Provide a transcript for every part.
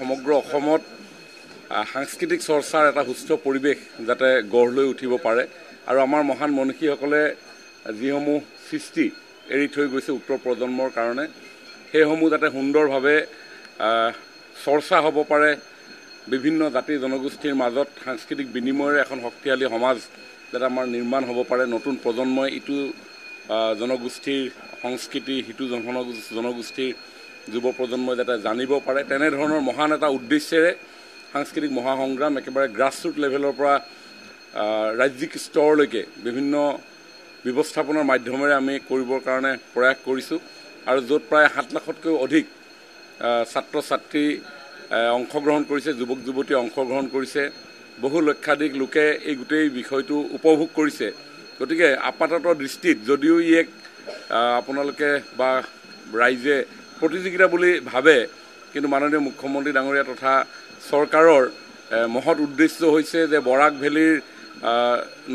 সমগ্ৰ অসমত সাংস্কৃতিক চৰ্চাৰ এটা সুস্থ পৰিৱেশ যাতে গঢ় লৈ উঠিব পাৰে। আৰু আমাৰ মহান মনীষীসকলে যিসমূহ সৃষ্টি এৰি থৈ গৈছে উত্তৰ প্ৰজন্মৰ কাৰণে সেইসমূহ যাতে সুন্দৰভাৱে চৰ্চা হ'ব পাৰে। বিভিন্ন জাতি জনগোষ্ঠীৰ মাজত সাংস্কৃতিক বিনিময়ৰে এখন শক্তিশালী সমাজ যাতে আমাৰ নিৰ্মাণ হ'ব পাৰে। নতুন প্ৰজন্মই ইটো জনগোষ্ঠীৰ সংস্কৃতি সিটো জন- জনগোষ্ঠীৰ যুৱ প্ৰজন্মই যাতে জানিব পাৰে তেনেধৰণৰ মহান এটা উদ্দেশ্যেৰে সাংস্কৃতিক মহাসংগ্ৰাম একেবাৰে গ্ৰাছৰুট লেভেলৰ পৰা ৰাজ্যিক স্তৰলৈকে বিভিন্ন ব্যৱস্থাপনাৰ মাধ্যমেৰে আমি কৰিবৰ কাৰণে প্ৰয়াস কৰিছোঁ আৰু য'ত প্ৰায় সাত লাখতকৈও অধিক ছাত্ৰ ছাত্ৰী অংশগ্ৰহণ কৰিছে যুৱক যুৱতীয়ে অংশগ্ৰহণ কৰিছে। বহু লক্ষাধিক লোকে এই গোটেই বিষয়টো উপভোগ কৰিছে। গতিকে আপাতত দৃষ্টিত যদিও ই এক আপোনালোকে বা ৰাইজে প্ৰতিযোগিতা বুলি ভাবে কিন্তু মাননীয় মুখ্যমন্ত্ৰী ডাঙৰীয়া তথা চৰকাৰৰ মহৎ উদ্দেশ্য হৈছে যে বৰাক ভেলীৰ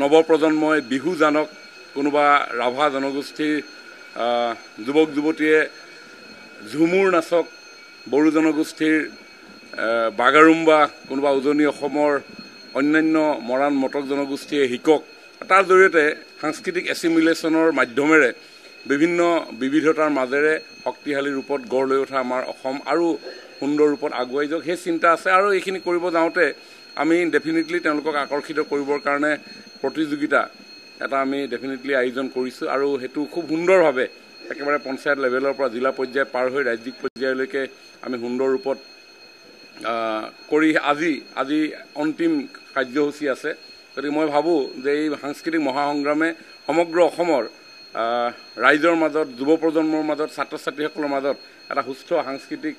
নৱপ্ৰজন্মই বিহু জানক কোনোবা ৰাভা জনগোষ্ঠীৰ যুৱক যুৱতীয়ে ঝুমুৰ নাচক বড়ো জনগোষ্ঠীৰ বাগাৰুম্বা কোনোবা উজনি অসমৰ অন্যান্য মৰাণ মটক জনগোষ্ঠীয়ে শিকক। তাৰ জৰিয়তে সাংস্কৃতিক এছিমিলেশ্যনৰ মাধ্যমেৰে বিভিন্ন বিবিধতাৰ মাজেৰে শক্তিশালী ৰূপত গঢ় লৈ উঠা আমাৰ অসম আৰু সুন্দৰ ৰূপত আগুৱাই যাওক সেই চিন্তা আছে আৰু এইখিনি কৰিব যাওঁতে আমি ডেফিনেটলি তেওঁলোকক আকৰ্ষিত কৰিবৰ কাৰণে প্ৰতিযোগিতা এটা আমি ডেফিনেটলি আয়োজন কৰিছোঁ আৰু সেইটো খুব সুন্দৰভাৱে একেবাৰে পঞ্চায়ত লেভেলৰ পৰা জিলা পৰ্যায় পাৰ হৈ ৰাজ্যিক পৰ্যায়লৈকে আমি সুন্দৰ ৰূপত কৰি আজি আজি অন্তিম কাৰ্যসূচী আছে। গতিকে মই ভাবোঁ যে এই সাংস্কৃতিক মহাসংগ্ৰামে সমগ্ৰ অসমৰ ৰাইজৰ মাজত যুৱ প্ৰজন্মৰ মাজত ছাত্ৰ ছাত্ৰীসকলৰ মাজত এটা সুস্থ সাংস্কৃতিক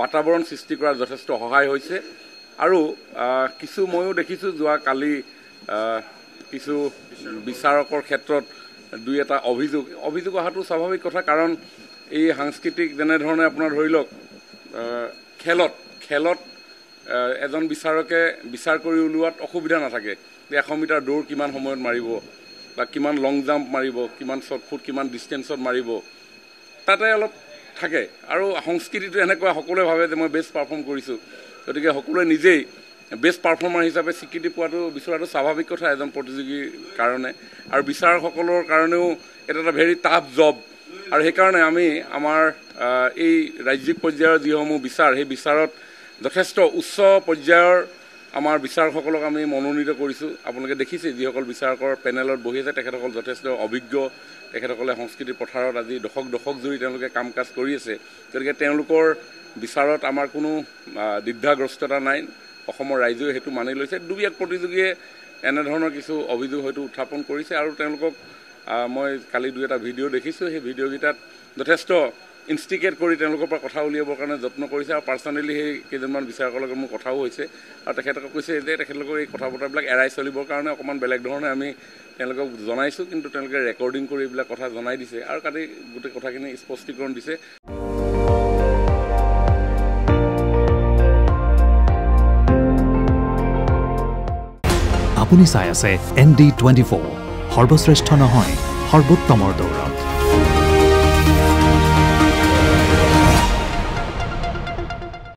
বাতাবৰণ সৃষ্টি কৰাত যথেষ্ট সহায় হৈছে। আৰু কিছু ময়ো দেখিছোঁ যোৱা কালি কিছু বিচাৰকৰ ক্ষেত্ৰত দুই এটা অভিযোগ। অভিযোগ অহাটো স্বাভাৱিক কথা কাৰণ এই সাংস্কৃতিক যেনেধৰণে আপোনাৰ ধৰি লওক খেলত খেলত এজন বিচাৰকে বিচাৰ কৰি উলিওৱাত অসুবিধা নাথাকে। যে এশ মিটাৰ দৌৰ কিমান সময়ত মাৰিব? বা কিমান লং জাম্প মাৰিব কিমান শ্বৰ্ট ফুট কিমান ডিষ্টেঞ্চত মাৰিব তাতে অলপ থাকে। আৰু সংস্কৃতিটো এনেকুৱা সকলোৱে ভাবে যে মই বেষ্ট পাৰফৰ্ম কৰিছোঁ। গতিকে সকলোৱে নিজেই বেষ্ট পাৰফৰ্মাৰ হিচাপে স্বীকৃতি পোৱাটো বিচৰাটো স্বাভাৱিক কথা এজন প্ৰতিযোগীৰ কাৰণে। আৰু বিচাৰকসকলৰ কাৰণেও এটা এটা ভেৰি টাফ জব আৰু সেইকাৰণে আমি আমাৰ এই ৰাজ্যিক পৰ্যায়ৰ যিসমূহ বিচাৰ সেই বিচাৰত যথেষ্ট উচ্চ পৰ্যায়ৰ আমাৰ বিচাৰকসকলক আমি মনোনীত কৰিছোঁ। আপোনালোকে দেখিছে যিসকল বিচাৰকৰ পেনেলত বহি আছে তেখেতসকল যথেষ্ট অভিজ্ঞ। তেখেতসকলে সংস্কৃতিৰ পথাৰত আজি দশক দশক জুৰি তেওঁলোকে কাম কাজ কৰি আছে। গতিকে তেওঁলোকৰ বিচাৰত আমাৰ কোনো দ্বিধাগ্ৰস্ততা নাই। অসমৰ ৰাইজেও সেইটো মানি লৈছে। দুই এক প্ৰতিযোগীয়ে এনেধৰণৰ কিছু অভিযোগ হয়তো উত্থাপন কৰিছে আৰু তেওঁলোকক মই কালি দুই এটা ভিডিঅ' দেখিছোঁ। সেই ভিডিঅ'কেইটাত যথেষ্ট ইনষ্টিকেট কৰি তেওঁলোকৰ পৰা কথা উলিয়াবৰ কাৰণে যত্ন কৰিছে আৰু পাৰ্চনেলি সেই কেইজনমান বিচাৰকৰ লগত মোৰ কথাও হৈছে। আৰু তেখেতক কৈছে যে তেখেতলোকৰ এই কথা বতৰাবিলাক এৰাই চলিবৰ কাৰণে অকণমান বেলেগ ধৰণে আমি তেওঁলোকক জনাইছোঁ কিন্তু তেওঁলোকে ৰেকৰ্ডিং কৰি এইবিলাক কথা জনাই দিছে আৰু কালি গোটেই কথাখিনি স্পষ্টীকৰণ দিছে। আপুনি চাই আছে এন ডি টুৱেণ্টি ফ'ৰ। সৰ্বশ্ৰেষ্ঠ নহয় সৰ্বোত্তমৰ দৌৰত।